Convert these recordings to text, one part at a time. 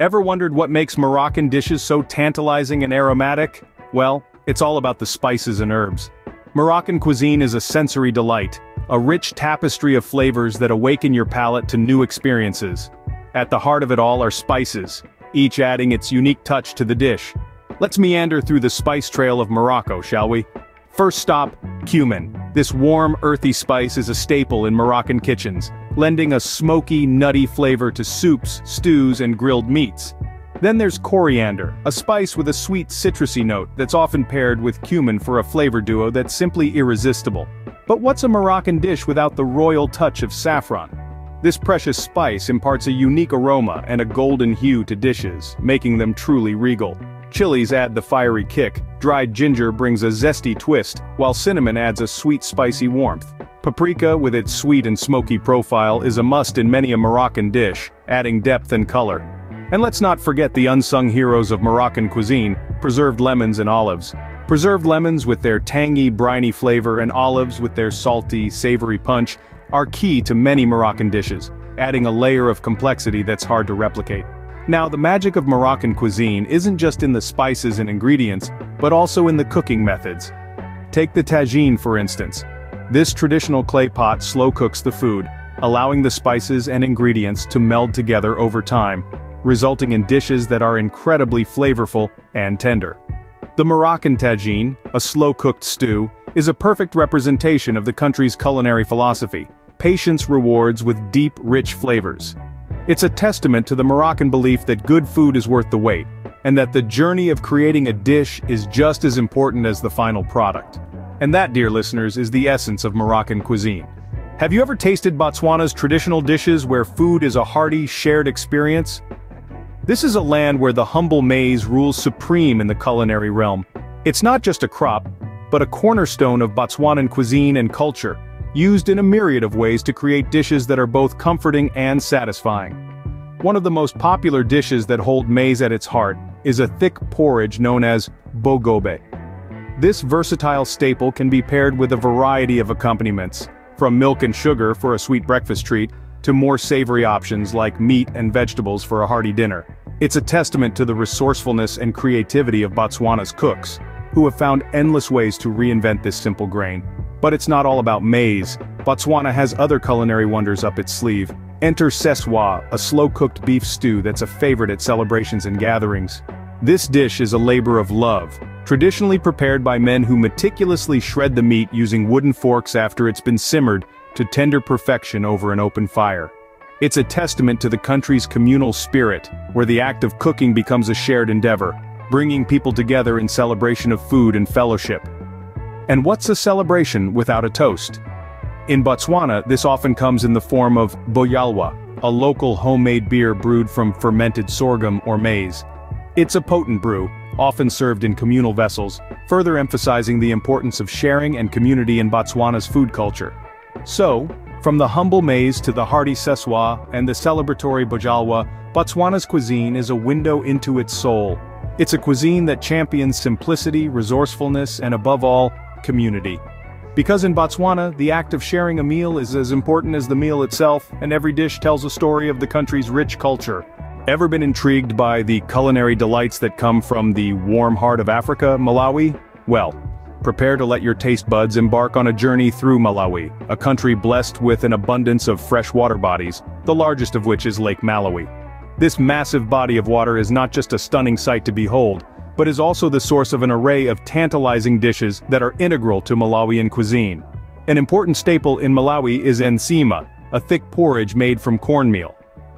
Ever wondered what makes Moroccan dishes so tantalizing and aromatic? Well, it's all about the spices and herbs. Moroccan cuisine is a sensory delight, a rich tapestry of flavors that awaken your palate to new experiences. At the heart of it all are spices, each adding its unique touch to the dish. Let's meander through the spice trail of Morocco, shall we? First stop, cumin. This warm, earthy spice is a staple in Moroccan kitchens, lending a smoky, nutty flavor to soups, stews, and grilled meats. Then there's coriander, a spice with a sweet citrusy note that's often paired with cumin for a flavor duo that's simply irresistible. But what's a Moroccan dish without the royal touch of saffron? This precious spice imparts a unique aroma and a golden hue to dishes, making them truly regal. Chilies add the fiery kick, dried ginger brings a zesty twist, while cinnamon adds a sweet spicy warmth. Paprika with its sweet and smoky profile is a must in many a Moroccan dish, adding depth and color. And let's not forget the unsung heroes of Moroccan cuisine, preserved lemons and olives. Preserved lemons with their tangy, briny flavor and olives with their salty, savory punch are key to many Moroccan dishes, adding a layer of complexity that's hard to replicate. Now the magic of Moroccan cuisine isn't just in the spices and ingredients, but also in the cooking methods. Take the tagine for instance. This traditional clay pot slow cooks the food, allowing the spices and ingredients to meld together over time, resulting in dishes that are incredibly flavorful and tender. The Moroccan tagine, a slow-cooked stew, is a perfect representation of the country's culinary philosophy, patience rewards with deep, rich flavors. It's a testament to the Moroccan belief that good food is worth the wait, and that the journey of creating a dish is just as important as the final product. And that, dear listeners, is the essence of Moroccan cuisine. Have you ever tasted Botswana's traditional dishes where food is a hearty, shared experience? This is a land where the humble maize rules supreme in the culinary realm. It's not just a crop, but a cornerstone of Botswanan cuisine and culture, used in a myriad of ways to create dishes that are both comforting and satisfying. One of the most popular dishes that hold maize at its heart is a thick porridge known as bogobe. This versatile staple can be paired with a variety of accompaniments, from milk and sugar for a sweet breakfast treat, to more savory options like meat and vegetables for a hearty dinner. It's a testament to the resourcefulness and creativity of Botswana's cooks, who have found endless ways to reinvent this simple grain. But it's not all about maize. Botswana has other culinary wonders up its sleeve. Enter seswa, a slow-cooked beef stew that's a favorite at celebrations and gatherings. This dish is a labor of love, traditionally prepared by men who meticulously shred the meat using wooden forks after it's been simmered to tender perfection over an open fire. It's a testament to the country's communal spirit, where the act of cooking becomes a shared endeavor, bringing people together in celebration of food and fellowship. And what's a celebration without a toast? In Botswana, this often comes in the form of bojalwa, a local homemade beer brewed from fermented sorghum or maize. It's a potent brew, often served in communal vessels, further emphasizing the importance of sharing and community in Botswana's food culture. So, from the humble maize to the hearty seswa and the celebratory bojalwa, Botswana's cuisine is a window into its soul. It's a cuisine that champions simplicity, resourcefulness, and above all, community. Because in Botswana, the act of sharing a meal is as important as the meal itself, and every dish tells a story of the country's rich culture. Ever been intrigued by the culinary delights that come from the warm heart of Africa, Malawi? Well, prepare to let your taste buds embark on a journey through Malawi, a country blessed with an abundance of fresh water bodies, the largest of which is Lake Malawi. This massive body of water is not just a stunning sight to behold, but is also the source of an array of tantalizing dishes that are integral to Malawian cuisine. An important staple in Malawi is nsima, a thick porridge made from cornmeal.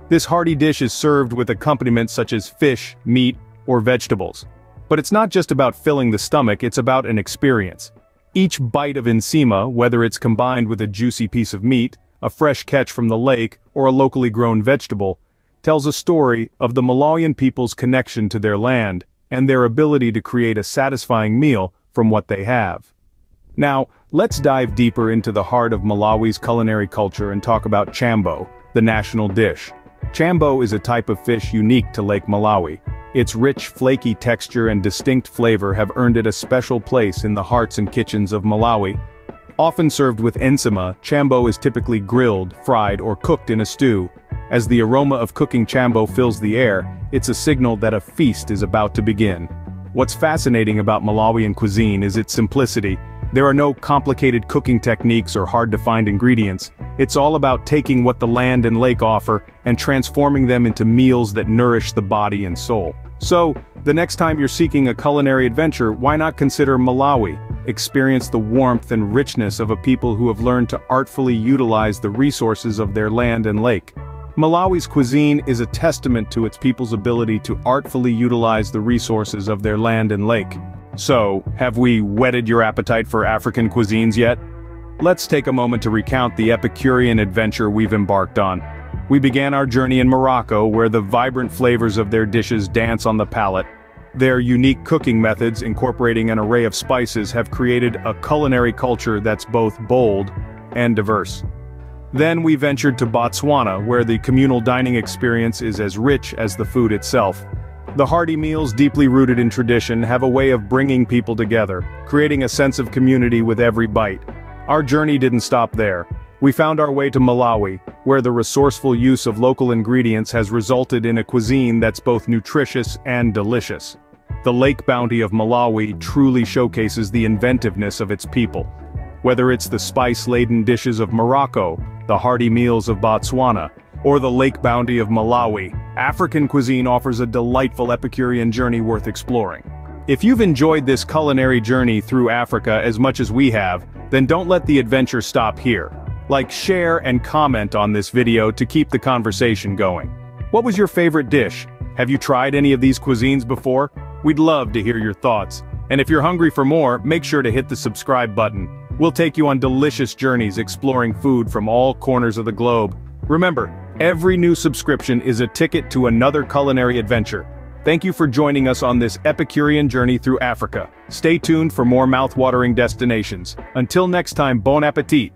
This hearty dish is served with accompaniments such as fish, meat, or vegetables. But it's not just about filling the stomach, it's about an experience. Each bite of nsima, whether it's combined with a juicy piece of meat, a fresh catch from the lake, or a locally grown vegetable, tells a story of the Malawian people's connection to their land, and their ability to create a satisfying meal from what they have. Now, let's dive deeper into the heart of Malawi's culinary culture and talk about chambo, the national dish. Chambo is a type of fish unique to Lake Malawi. Its rich, flaky texture and distinct flavor have earned it a special place in the hearts and kitchens of Malawi. Often served with nsima, chambo is typically grilled, fried, or cooked in a stew, As the aroma of cooking chambo fills the air, it's a signal that a feast is about to begin. What's fascinating about Malawian cuisine is its simplicity. There are no complicated cooking techniques or hard-to-find ingredients. It's all about taking what the land and lake offer and transforming them into meals that nourish the body and soul. So, the next time you're seeking a culinary adventure, why not consider Malawi? Experience the warmth and richness of a people who have learned to artfully utilize the resources of their land and lake. Malawi's cuisine is a testament to its people's ability to artfully utilize the resources of their land and lake. So, have we whetted your appetite for African cuisines yet? Let's take a moment to recount the Epicurean adventure we've embarked on. We began our journey in Morocco where the vibrant flavors of their dishes dance on the palate. Their unique cooking methods incorporating an array of spices have created a culinary culture that's both bold and diverse. Then we ventured to Botswana where the communal dining experience is as rich as the food itself. The hearty meals deeply rooted in tradition have a way of bringing people together, creating a sense of community with every bite. Our journey didn't stop there. We found our way to Malawi, where the resourceful use of local ingredients has resulted in a cuisine that's both nutritious and delicious. The lake bounty of Malawi truly showcases the inventiveness of its people. Whether it's the spice-laden dishes of Morocco, the hearty meals of Botswana, or the lake bounty of Malawi, African cuisine offers a delightful Epicurean journey worth exploring. If you've enjoyed this culinary journey through Africa as much as we have, then don't let the adventure stop here. Like, share, and comment on this video to keep the conversation going. What was your favorite dish? Have you tried any of these cuisines before? We'd love to hear your thoughts. And if you're hungry for more, make sure to hit the subscribe button. We'll take you on delicious journeys exploring food from all corners of the globe. Remember, every new subscription is a ticket to another culinary adventure. Thank you for joining us on this Epicurean journey through Africa. Stay tuned for more mouth-watering destinations. Until next time, bon appetit!